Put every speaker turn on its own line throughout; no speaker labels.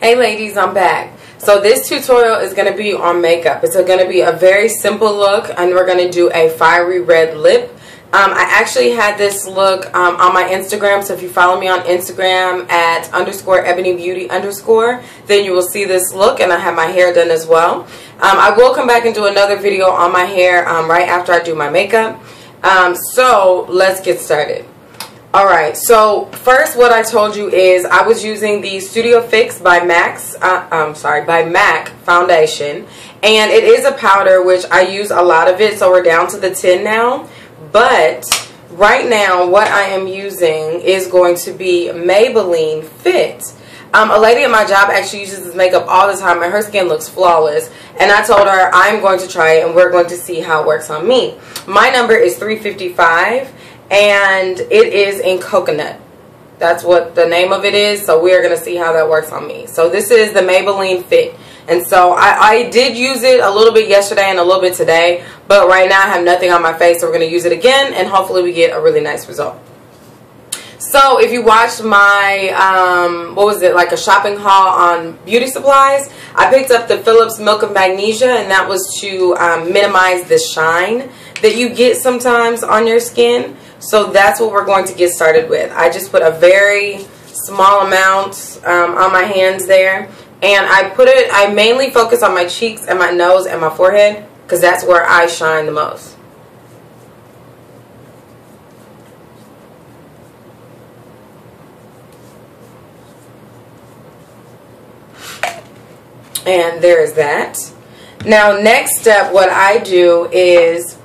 Hey ladies, I'm back. So this tutorial is going to be on makeup. It's going to be a very simple look and we're going to do a fiery red lip. Um, I actually had this look um, on my Instagram, so if you follow me on Instagram at underscore ebony beauty underscore, then you will see this look and I have my hair done as well. Um, I will come back and do another video on my hair um, right after I do my makeup. Um, so let's get started. Alright, so first what I told you is I was using the Studio Fix by Max, uh, I'm sorry, by MAC foundation. And it is a powder, which I use a lot of it, so we're down to the 10 now. But right now what I am using is going to be Maybelline Fit. Um, a lady at my job actually uses this makeup all the time and her skin looks flawless. And I told her I'm going to try it and we're going to see how it works on me. My number is 355 and it is in coconut. That's what the name of it is. So we are going to see how that works on me. So this is the Maybelline Fit. And so I, I, did use it a little bit yesterday and a little bit today. But right now I have nothing on my face. So we're going to use it again. And hopefully we get a really nice result. So if you watched my, um, what was it, like a shopping haul on beauty supplies, I picked up the Phillips Milk of Magnesia. And that was to um, minimize the shine that you get sometimes on your skin. So that's what we're going to get started with. I just put a very small amount um, on my hands there. And I put it, I mainly focus on my cheeks and my nose and my forehead because that's where I shine the most. And there is that. Now next step, what I do is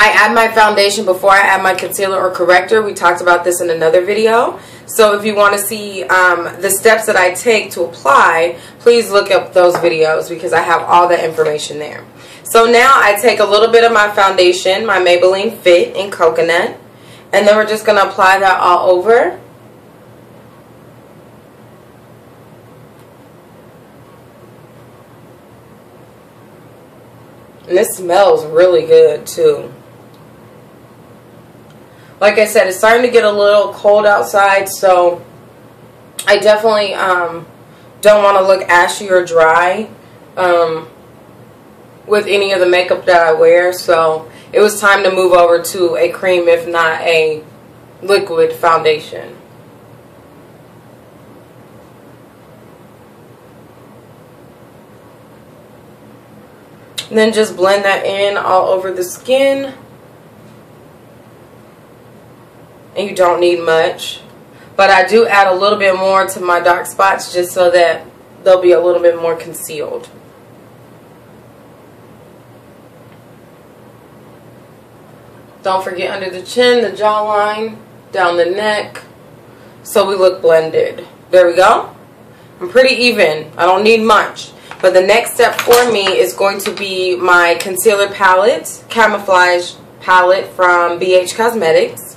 I add my foundation before I add my concealer or corrector. We talked about this in another video. So if you want to see um, the steps that I take to apply, please look up those videos because I have all the information there. So now I take a little bit of my foundation, my Maybelline Fit in Coconut, and then we're just going to apply that all over. And this smells really good too. Like I said, it's starting to get a little cold outside, so I definitely um, don't want to look ashy or dry um, with any of the makeup that I wear. So it was time to move over to a cream, if not a liquid foundation. Then just blend that in all over the skin. And you don't need much. But I do add a little bit more to my dark spots just so that they'll be a little bit more concealed. Don't forget under the chin, the jawline, down the neck, so we look blended. There we go. I'm pretty even. I don't need much. But the next step for me is going to be my concealer palette, camouflage palette from BH Cosmetics.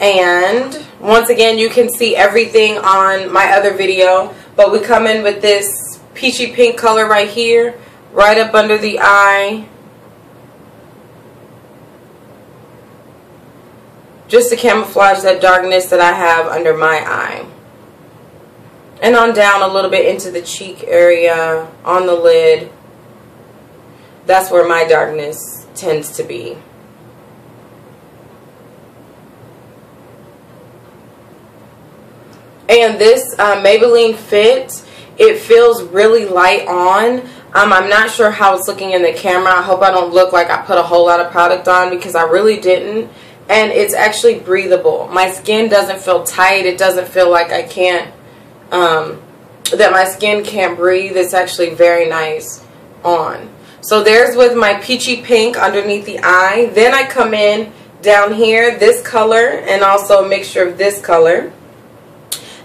And once again, you can see everything on my other video. But we come in with this peachy pink color right here, right up under the eye. Just to camouflage that darkness that I have under my eye. And on down a little bit into the cheek area, on the lid. That's where my darkness tends to be. And this uh, Maybelline Fit, it feels really light on. Um, I'm not sure how it's looking in the camera. I hope I don't look like I put a whole lot of product on because I really didn't. And it's actually breathable. My skin doesn't feel tight. It doesn't feel like I can't, um, that my skin can't breathe. It's actually very nice on. So there's with my peachy pink underneath the eye. Then I come in down here, this color, and also a mixture of this color.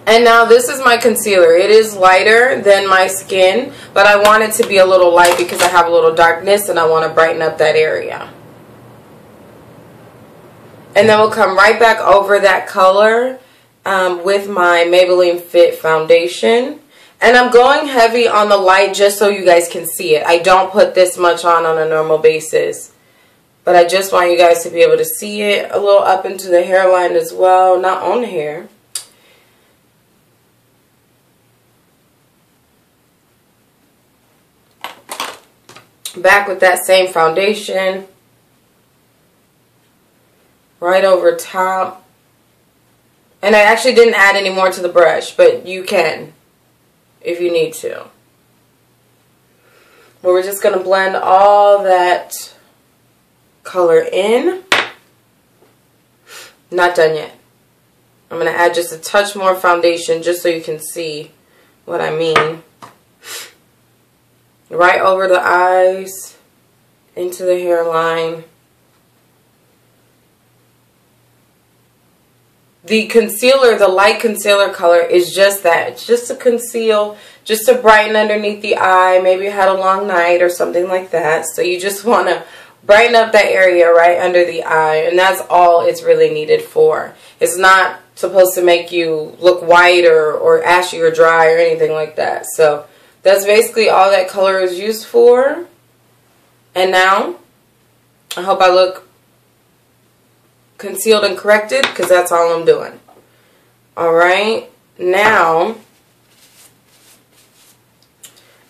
And now this is my concealer. It is lighter than my skin, but I want it to be a little light because I have a little darkness and I want to brighten up that area. And then we'll come right back over that color um, with my Maybelline Fit foundation. And I'm going heavy on the light just so you guys can see it. I don't put this much on on a normal basis. But I just want you guys to be able to see it a little up into the hairline as well. Not on the hair. Back with that same foundation. Right over top. And I actually didn't add any more to the brush, but you can if you need to. But we're just going to blend all that color in. Not done yet. I'm going to add just a touch more foundation just so you can see what I mean. Right over the eyes, into the hairline. The concealer, the light concealer color is just that. It's just to conceal, just to brighten underneath the eye. Maybe you had a long night or something like that. So you just want to brighten up that area right under the eye. And that's all it's really needed for. It's not supposed to make you look white or, or ashy or dry or anything like that. So that's basically all that color is used for. And now, I hope I look concealed and corrected because that's all I'm doing. Alright, now,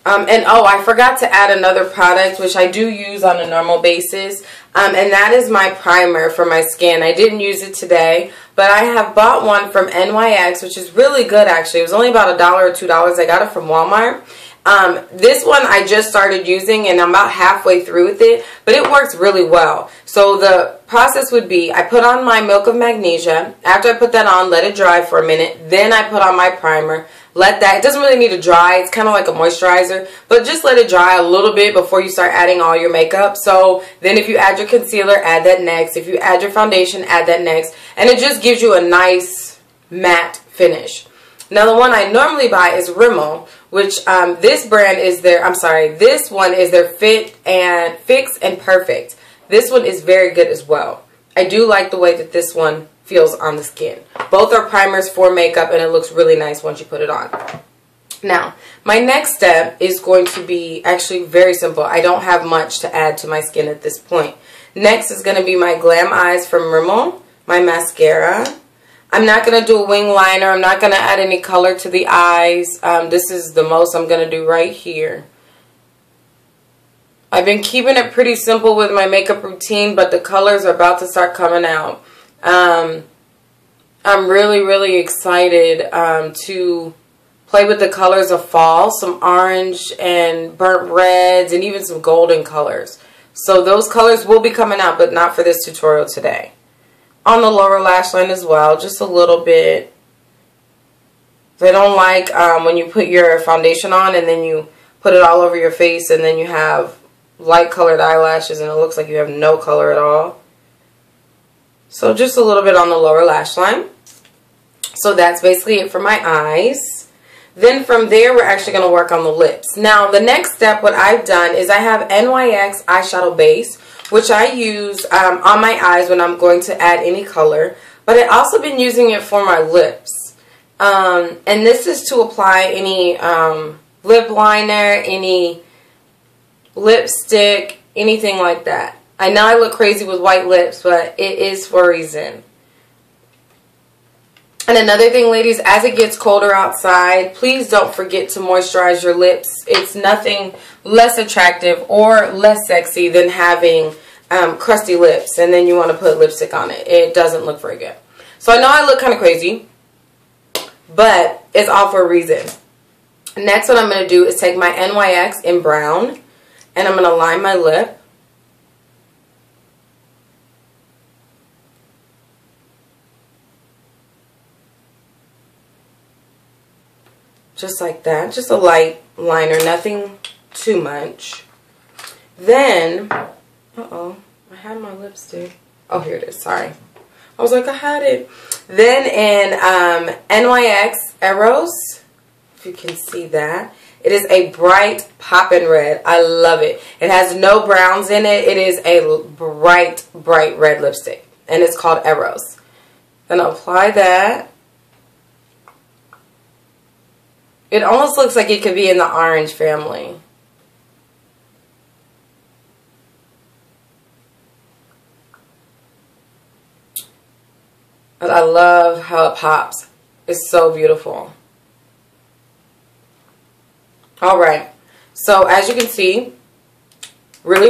um, and oh, I forgot to add another product which I do use on a normal basis. Um, and that is my primer for my skin. I didn't use it today, but I have bought one from NYX, which is really good actually. It was only about a dollar or two dollars. I got it from Walmart. Um, this one I just started using and I'm about halfway through with it, but it works really well. So the process would be I put on my Milk of Magnesia. After I put that on, let it dry for a minute. Then I put on my primer. Let that, it doesn't really need to dry. It's kind of like a moisturizer, but just let it dry a little bit before you start adding all your makeup. So then if you add your concealer, add that next. If you add your foundation, add that next. And it just gives you a nice matte finish. Now the one I normally buy is Rimmel, which um, this brand is their, I'm sorry, this one is their Fit and Fix and Perfect. This one is very good as well. I do like the way that this one feels on the skin. Both are primers for makeup and it looks really nice once you put it on. Now, my next step is going to be actually very simple. I don't have much to add to my skin at this point. Next is going to be my Glam Eyes from Rimmel, my mascara. I'm not going to do a wing liner. I'm not going to add any color to the eyes. Um, this is the most I'm going to do right here. I've been keeping it pretty simple with my makeup routine, but the colors are about to start coming out. Um, I'm really, really excited um, to play with the colors of fall. Some orange and burnt reds and even some golden colors. So those colors will be coming out, but not for this tutorial today on the lower lash line as well, just a little bit. They don't like um, when you put your foundation on and then you put it all over your face and then you have light colored eyelashes and it looks like you have no color at all. So just a little bit on the lower lash line. So that's basically it for my eyes. Then from there, we're actually going to work on the lips. Now, the next step, what I've done is I have NYX eyeshadow base, which I use um, on my eyes when I'm going to add any color. But I've also been using it for my lips. Um, and this is to apply any um, lip liner, any lipstick, anything like that. I know I look crazy with white lips, but it is for a reason. And another thing, ladies, as it gets colder outside, please don't forget to moisturize your lips. It's nothing less attractive or less sexy than having um, crusty lips and then you want to put lipstick on it. It doesn't look very good. So I know I look kind of crazy, but it's all for a reason. Next, what I'm going to do is take my NYX in brown and I'm going to line my lip. Just like that. Just a light liner, nothing too much. Then, uh-oh, I had my lipstick. Oh, here it is, sorry. I was like, I had it. Then in um, NYX Eros, if you can see that, it is a bright poppin' red. I love it. It has no browns in it. It is a bright, bright red lipstick. And it's called Eros. Then i apply that. It almost looks like it could be in the orange family. But I love how it pops. It's so beautiful. Alright. So as you can see, really